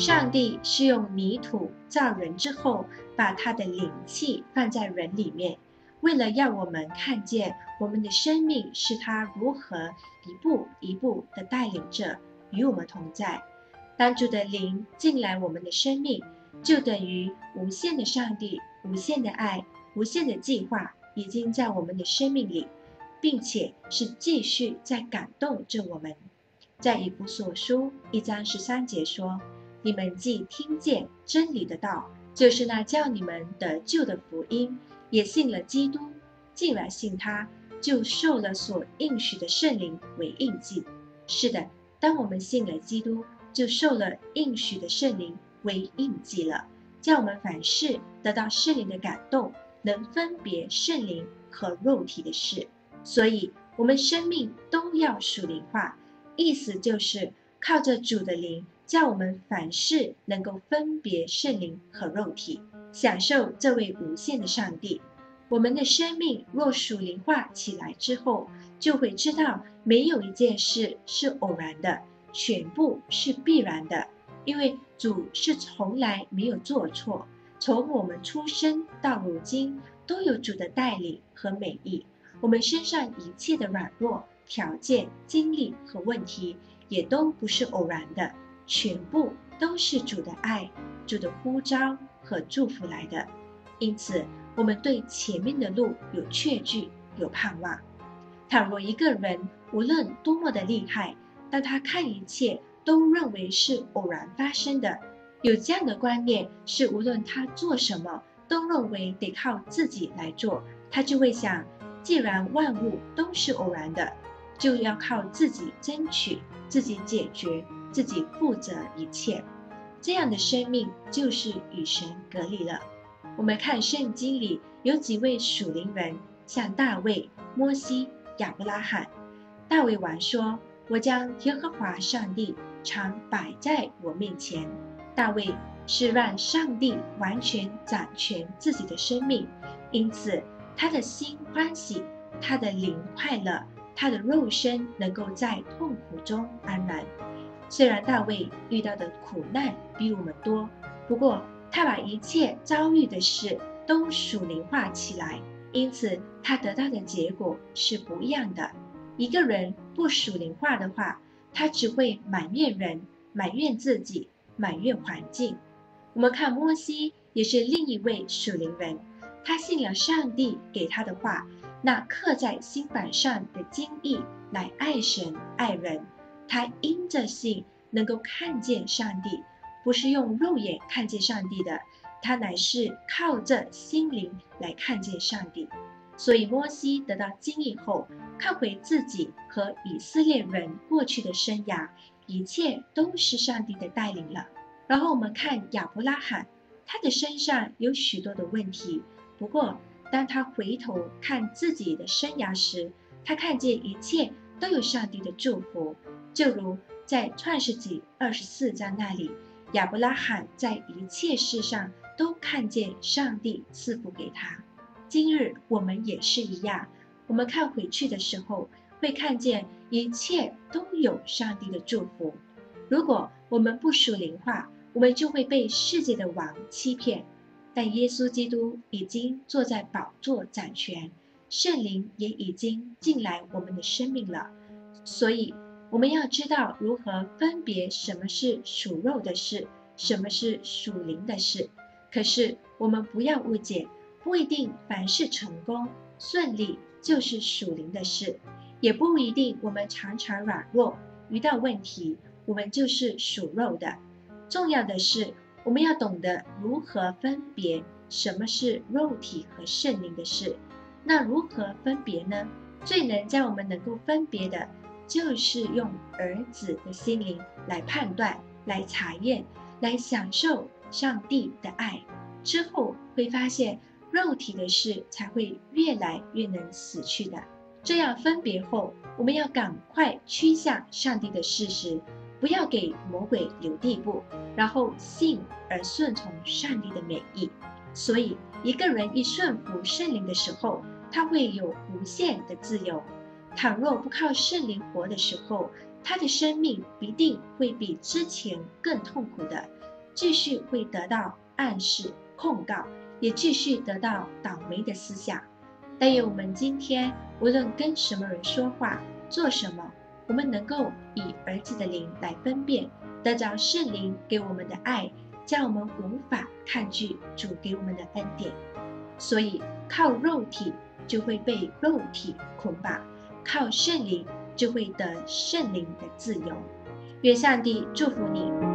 上帝是用泥土造人之后，把他的灵气放在人里面，为了让我们看见我们的生命是他如何一步一步的带领着与我们同在。当主的灵进来我们的生命，就等于无限的上帝、无限的爱、无限的计划已经在我们的生命里，并且是继续在感动着我们。在以弗所书一章十三节说：“你们既听见真理的道，就是那叫你们得救的福音，也信了基督，进而信他，就受了所应许的圣灵为印记。”是的，当我们信了基督。就受了应许的圣灵为印记了，叫我们凡事得到圣灵的感动，能分别圣灵和肉体的事。所以，我们生命都要属灵化，意思就是靠着主的灵，叫我们凡事能够分别圣灵和肉体，享受这位无限的上帝。我们的生命若属灵化起来之后，就会知道没有一件事是偶然的。全部是必然的，因为主是从来没有做错。从我们出生到如今，都有主的带领和美意。我们身上一切的软弱、条件、经历和问题，也都不是偶然的，全部都是主的爱、主的呼召和祝福来的。因此，我们对前面的路有确据、有盼望。倘若一个人无论多么的厉害，当他看一切都认为是偶然发生的，有这样的观念，是无论他做什么都认为得靠自己来做，他就会想：既然万物都是偶然的，就要靠自己争取、自己解决、自己负责一切。这样的生命就是与神隔离了。我们看圣经里有几位属灵人，像大卫、摩西、亚伯拉罕。大卫王说。我将耶和华上帝常摆在我面前。大卫是让上帝完全掌权自己的生命，因此他的心欢喜，他的灵快乐，他的肉身能够在痛苦中安然。虽然大卫遇到的苦难比我们多，不过他把一切遭遇的事都属灵化起来，因此他得到的结果是不一样的。一个人不属灵化的话，他只会埋怨人、埋怨自己、埋怨环境。我们看摩西也是另一位属灵人，他信了上帝给他的话，那刻在心板上的经意来爱神爱人。他因着信能够看见上帝，不是用肉眼看见上帝的，他乃是靠着心灵来看见上帝。所以摩西得到经历后，看回自己和以色列人过去的生涯，一切都是上帝的带领了。然后我们看亚伯拉罕，他的身上有许多的问题，不过当他回头看自己的生涯时，他看见一切都有上帝的祝福。就如在创世纪二十四章那里，亚伯拉罕在一切事上都看见上帝赐福给他。今日我们也是一样，我们看回去的时候，会看见一切都有上帝的祝福。如果我们不属灵化，我们就会被世界的王欺骗。但耶稣基督已经坐在宝座掌权，圣灵也已经进来我们的生命了。所以我们要知道如何分别什么是属肉的事，什么是属灵的事。可是我们不要误解。不一定凡事成功顺利就是属灵的事，也不一定我们常常软弱遇到问题，我们就是属肉的。重要的是，我们要懂得如何分别什么是肉体和圣灵的事。那如何分别呢？最能将我们能够分别的，就是用儿子的心灵来判断、来查验、来享受上帝的爱。之后会发现。肉体的事才会越来越能死去的。这样分别后，我们要赶快趋向上帝的事实，不要给魔鬼留地步，然后信而顺从上帝的美意。所以，一个人一顺服圣灵的时候，他会有无限的自由。倘若不靠圣灵活的时候，他的生命一定会比之前更痛苦的。继续会得到暗示、控告，也继续得到倒霉的思想。但愿我们今天无论跟什么人说话、做什么，我们能够以儿子的灵来分辨，得着圣灵给我们的爱，叫我们无法抗拒主给我们的恩典。所以靠肉体就会被肉体捆绑，靠圣灵就会得圣灵的自由。愿上帝祝福你。